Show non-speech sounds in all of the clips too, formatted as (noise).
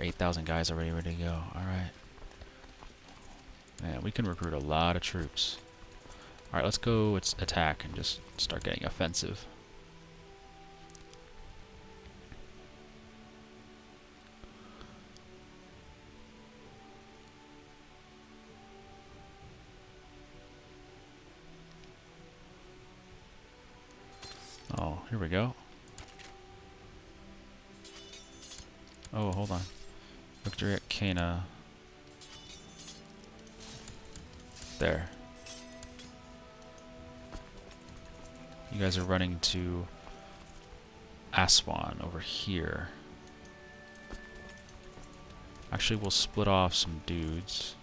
8,000 guys already ready to go. Alright. Man, we can recruit a lot of troops. Alright, let's go it's attack and just start getting offensive. You guys are running to Aswan over here. Actually, we'll split off some dudes.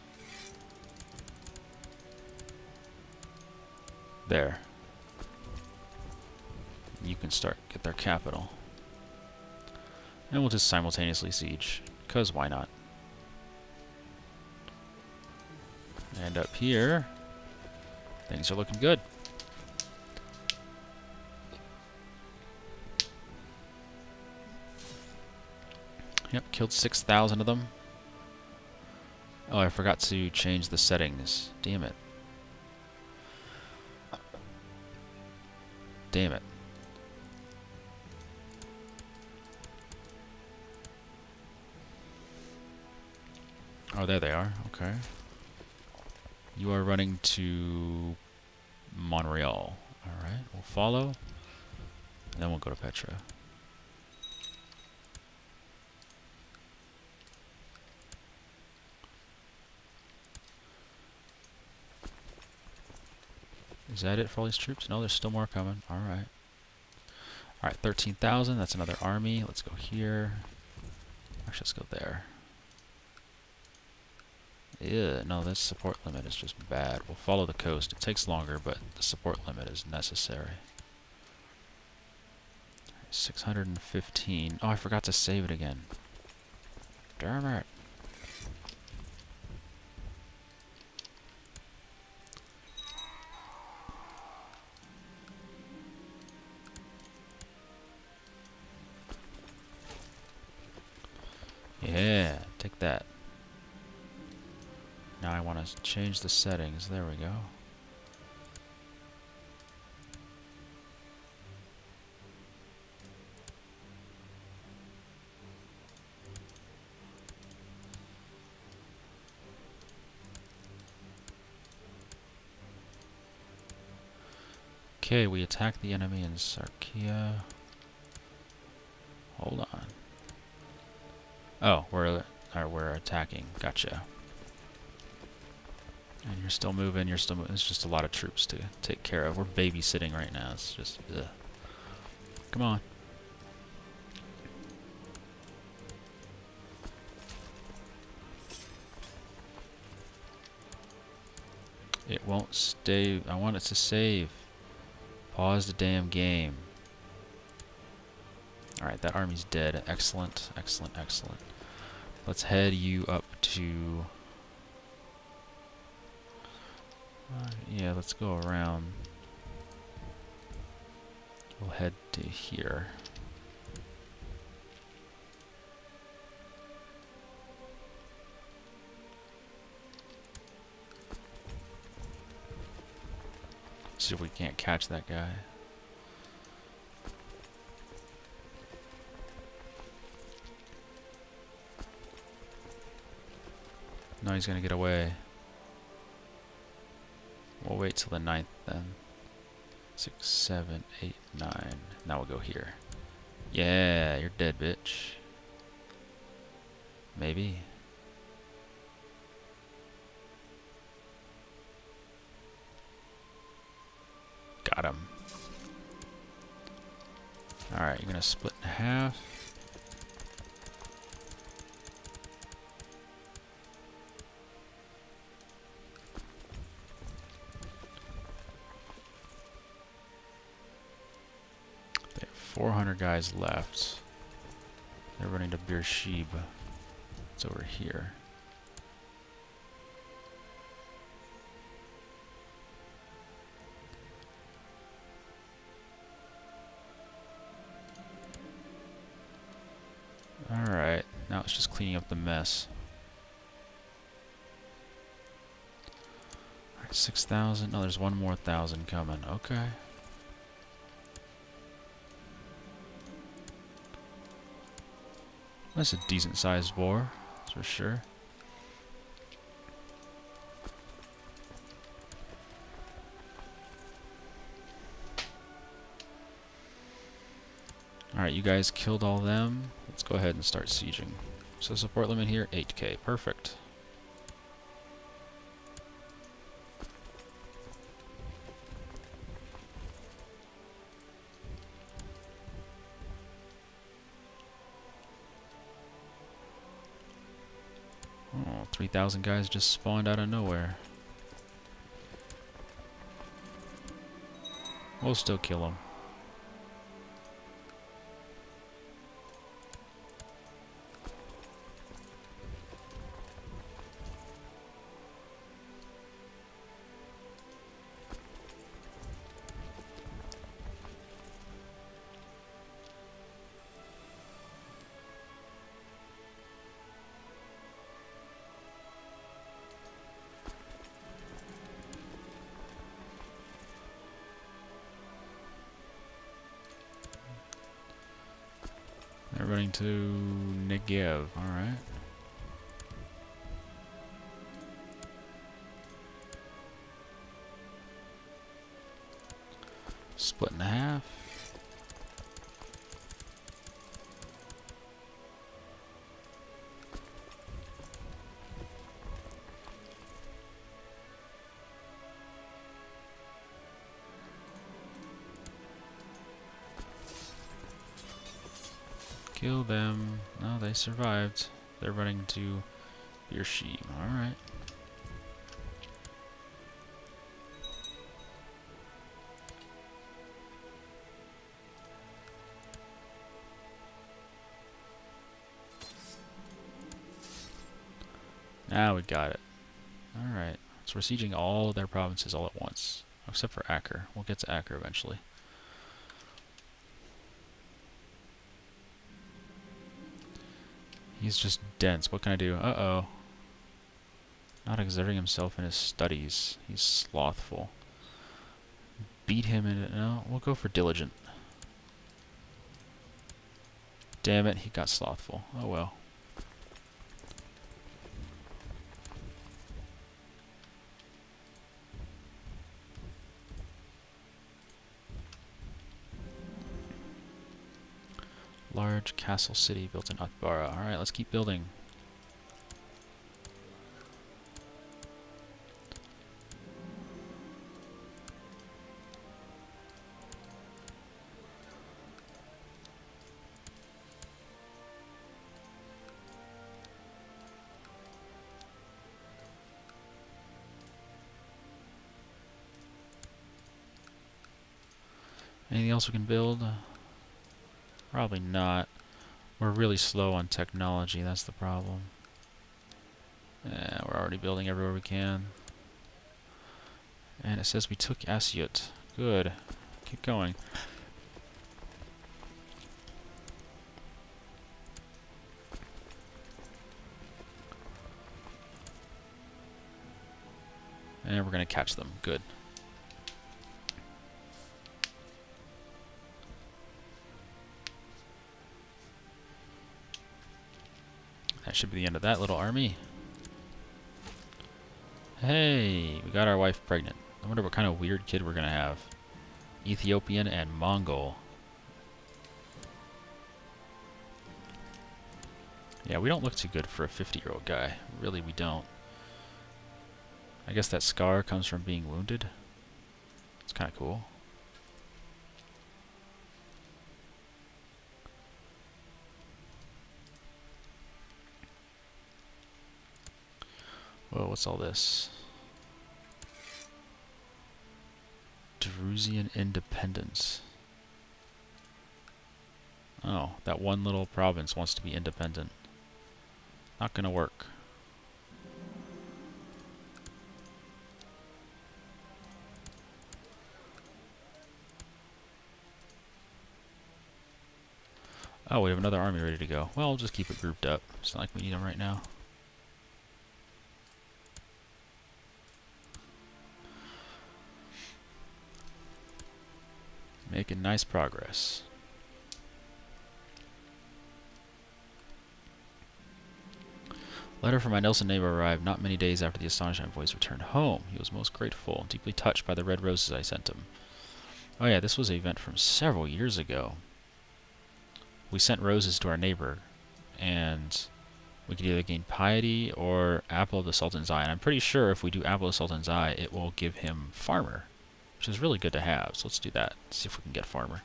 There. You can start, get their capital. And we'll just simultaneously siege, because why not? And up here, things are looking good. Yep, killed 6,000 of them. Oh, I forgot to change the settings. Damn it. Damn it. Oh, there they are. Okay. You are running to Montreal. Alright, we'll follow. And then we'll go to Petra. Is that it for all these troops? No, there's still more coming. Alright. Alright, 13,000. That's another army. Let's go here. Actually, let's go there. Yeah, no, this support limit is just bad. We'll follow the coast. It takes longer, but the support limit is necessary. 615. Oh, I forgot to save it again. It. Yeah, take that. Now I want to change the settings. There we go. Okay, we attack the enemy in Sarkia. Hold on. Oh, we're uh, we're attacking. Gotcha. And you're still moving, you're still. It's just a lot of troops to take care of. We're babysitting right now. It's just, ugh. Come on. It won't stay. I want it to save. Pause the damn game. Alright, that army's dead. Excellent, excellent, excellent. Let's head you up to Uh, yeah, let's go around. We'll head to here. See if we can't catch that guy. No, he's gonna get away. We'll wait till the ninth then. Six, seven, eight, nine. Now we'll go here. Yeah, you're dead, bitch. Maybe. Got him. Alright, you're gonna split in half. Guys left. They're running to Beersheba. It's over here. Alright, now it's just cleaning up the mess. Alright, 6,000. No, there's one more thousand coming. Okay. That's a decent sized that's for sure. Alright, you guys killed all them. Let's go ahead and start sieging. So support limit here, 8k. Perfect. 3,000 guys just spawned out of nowhere. We'll still kill them. Running to Negev, alright. Kill them. No, they survived. They're running to Beersheba. Alright. Now we got it. Alright. So we're sieging all of their provinces all at once. Except for Acre. We'll get to Acre eventually. He's just dense. What can I do? Uh-oh. Not exerting himself in his studies. He's slothful. Beat him in it. No, we'll go for diligent. Damn it, he got slothful. Oh well. Large castle city built in Atbara. Alright, let's keep building. Anything else we can build? Probably not. We're really slow on technology, that's the problem. Yeah, we're already building everywhere we can. And it says we took Asiut. Good. Keep going. And we're going to catch them. Good. That should be the end of that little army. Hey, we got our wife pregnant. I wonder what kind of weird kid we're going to have. Ethiopian and Mongol. Yeah, we don't look too good for a 50-year-old guy. Really, we don't. I guess that scar comes from being wounded. It's kind of cool. Whoa, what's all this? Drusian independence. Oh, that one little province wants to be independent. Not gonna work. Oh, we have another army ready to go. Well, we'll just keep it grouped up. It's not like we need them right now. Making nice progress. Letter from my Nelson neighbor arrived not many days after the astonished envoys returned home. He was most grateful, deeply touched by the red roses I sent him. Oh yeah, this was an event from several years ago. We sent roses to our neighbor, and we could either gain piety or apple of the Sultan's eye. And I'm pretty sure if we do apple of the Sultan's eye, it will give him farmer, which is really good to have. So let's do that. See if we can get farmer.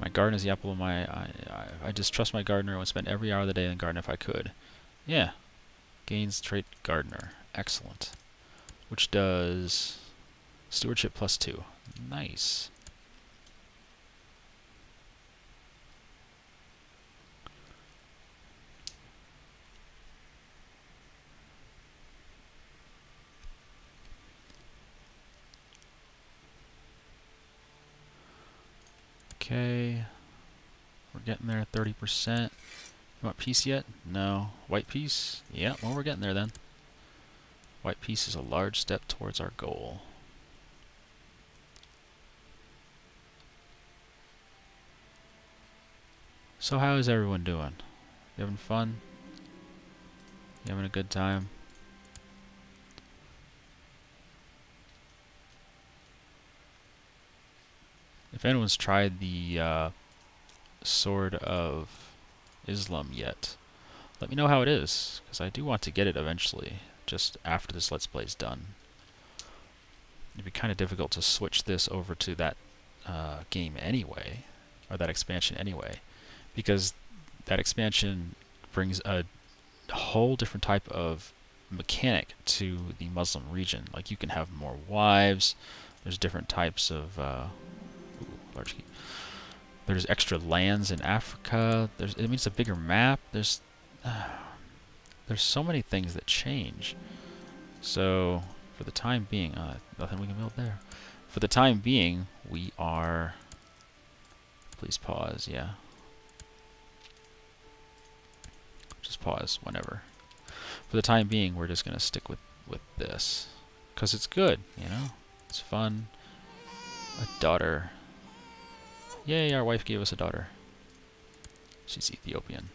My garden is the apple of my eye. I, I just trust my gardener and would spend every hour of the day in the garden if I could. Yeah. Gains trait gardener. Excellent. Which does stewardship plus two. Nice. Okay. We're getting there, 30%. You want peace yet? No. White peace? Yeah, well, we're getting there then. White peace is a large step towards our goal. So how is everyone doing? You having fun? You having a good time? If anyone's tried the uh, Sword of Islam yet, let me know how it is, because I do want to get it eventually, just after this Let's Play is done. It'd be kind of difficult to switch this over to that uh, game anyway, or that expansion anyway, because that expansion brings a whole different type of mechanic to the Muslim region. Like you can have more wives, there's different types of uh, large key. There's extra lands in Africa. There's it means a bigger map. There's uh, there's so many things that change. So for the time being, uh, nothing we can build there. For the time being, we are. Please pause. Yeah. Just pause whenever. For the time being, we're just gonna stick with with this because it's good. You know, it's fun. A daughter. Yay, our wife gave us a daughter. She's Ethiopian.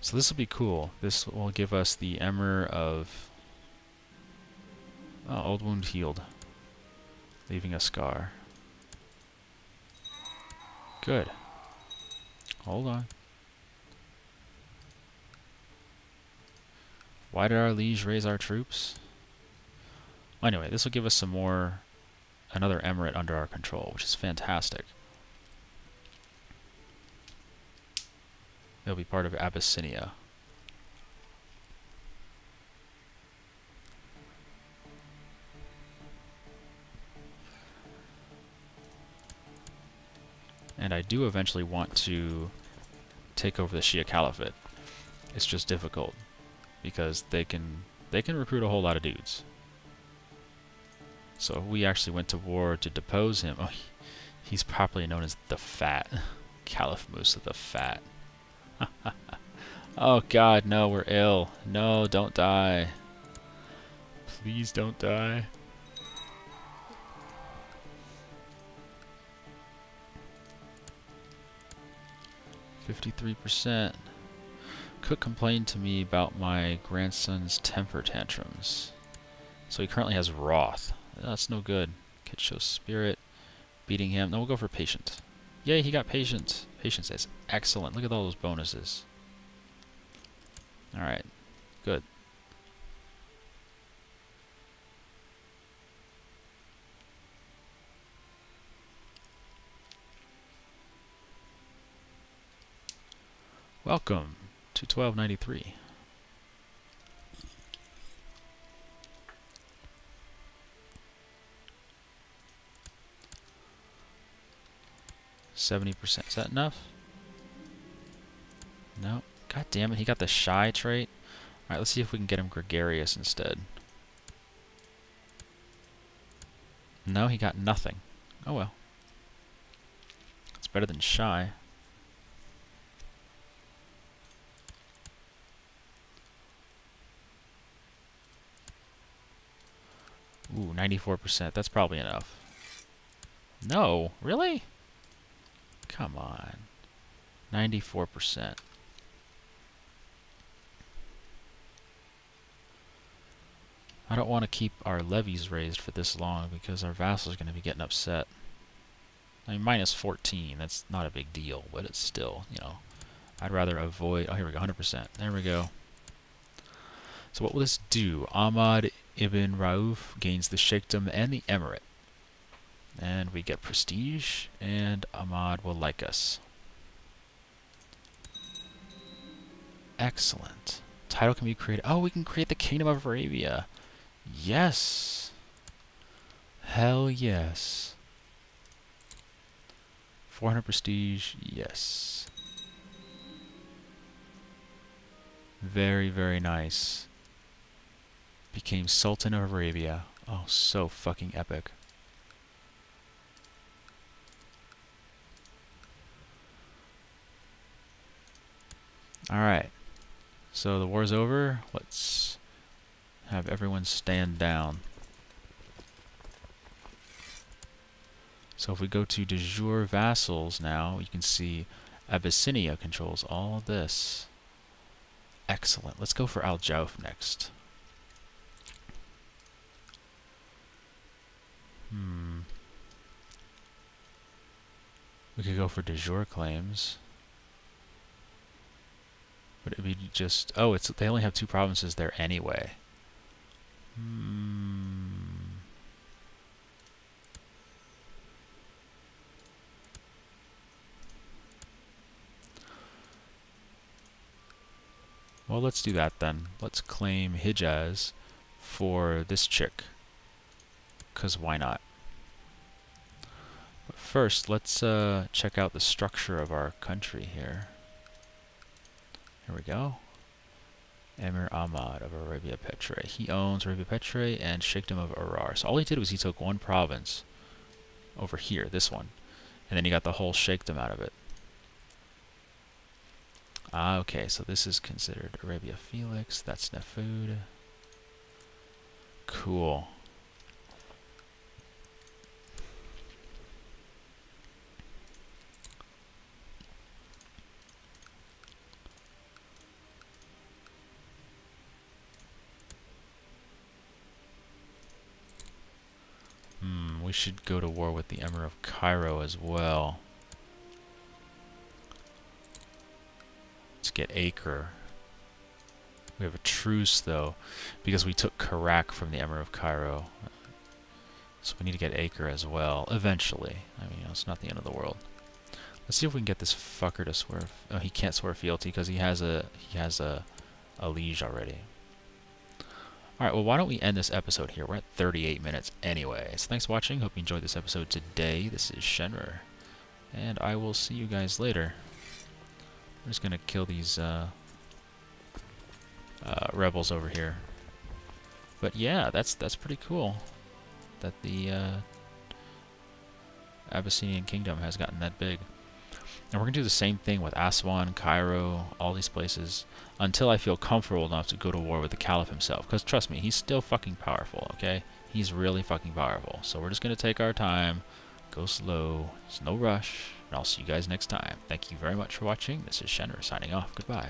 So this will be cool. This will give us the Emir of... Oh, old wound healed. Leaving a scar. Good. Hold on. Why did our liege raise our troops? Anyway, this will give us some more, another emirate under our control, which is fantastic. It'll be part of Abyssinia. And I do eventually want to take over the Shia Caliphate. It's just difficult because they can they can recruit a whole lot of dudes. So we actually went to war to depose him. Oh, he's properly known as the Fat, (laughs) Caliph Musa the Fat. (laughs) oh God, no, we're ill. No, don't die. Please don't die. Fifty-three percent. Cook complained to me about my grandson's temper tantrums. So he currently has Wrath. That's no good. Kid shows Spirit. Beating him. No, we'll go for Patient. Yay, he got Patient. Patience is excellent. Look at all those bonuses. Alright. Good. Welcome to 1293. Seventy percent. Is that enough? No. God damn it! He got the shy trait. All right. Let's see if we can get him gregarious instead. No, he got nothing. Oh well. It's better than shy. Ooh, 94%. That's probably enough. No, really? Come on. 94%. I don't want to keep our levies raised for this long because our vassals are going to be getting upset. I mean, minus 14, that's not a big deal, but it's still, you know, I'd rather avoid... Oh, here we go, 100%. There we go. So what will this do? Ahmad ibn Rauf gains the sheikhdom and the emirate. And we get prestige, and Ahmad will like us. Excellent. Title can be created. Oh, we can create the Kingdom of Arabia. Yes. Hell yes. 400 prestige, yes. Very, very nice. Became Sultan of Arabia. Oh, so fucking epic. Alright. So the war's over. Let's have everyone stand down. So if we go to de jure vassals now, you can see Abyssinia controls all this. Excellent. Let's go for Al Jauf next. We could go for de jure claims. Would it'd be just... Oh, it's they only have two provinces there anyway. Hmm. Well, let's do that then. Let's claim Hijaz for this chick. Because why not? But first, let's uh, check out the structure of our country here. Here we go. Emir Ahmad of Arabia Petrae. He owns Arabia Petrae and Sheikhdom of Arar. So all he did was he took one province over here, this one, and then he got the whole Sheikhdom out of it. Ah, okay, so this is considered Arabia Felix. That's Nefud. Cool. Should go to war with the Emir of Cairo as well. Let's get Acre. We have a truce, though, because we took Karak from the Emir of Cairo. So we need to get Acre as well, eventually. I mean, you know, it's not the end of the world. Let's see if we can get this fucker to swear. Oh, he can't swear fealty because he has a he has a a liege already. Alright, well, why don't we end this episode here? We're at 38 minutes anyway. So thanks for watching. Hope you enjoyed this episode today. This is Shenryyr. And I will see you guys later. I'm just going to kill these uh, uh, rebels over here. But yeah, that's that's pretty cool. That the uh, Abyssinian kingdom has gotten that big. And we're going to do the same thing with Aswan, Cairo, all these places, until I feel comfortable enough to go to war with the Caliph himself. Because trust me, he's still fucking powerful, okay? He's really fucking powerful. So we're just going to take our time, go slow, there's no rush, and I'll see you guys next time. Thank you very much for watching. This is Shenryyr signing off. Goodbye.